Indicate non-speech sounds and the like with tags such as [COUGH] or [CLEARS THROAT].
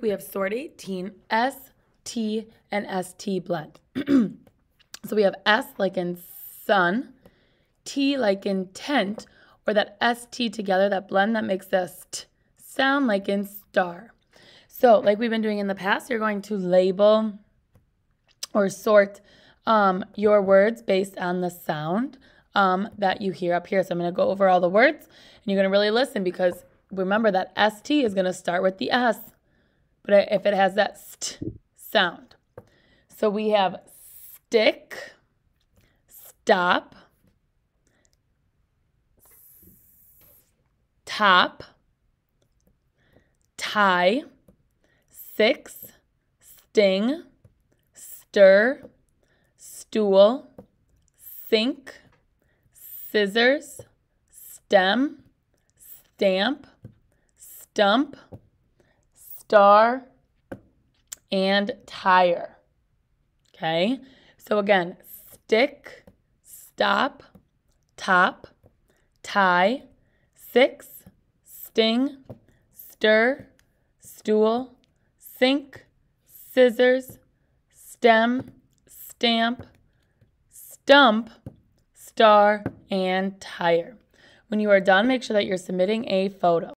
We have sort 18, S, T, and ST blend. [CLEARS THROAT] so we have S like in sun, T like in tent, or that ST together, that blend that makes this t sound like in star. So like we've been doing in the past, you're going to label or sort um, your words based on the sound um, that you hear up here. So I'm going to go over all the words and you're going to really listen because remember that ST is going to start with the S but if it has that st sound. So we have stick, stop, top, tie, six, sting, stir, stool, sink, scissors, stem, stamp, stump, star, and tire. Okay, so again, stick, stop, top, tie, six, sting, stir, stool, sink, scissors, stem, stamp, stump, star, and tire. When you are done, make sure that you're submitting a photo.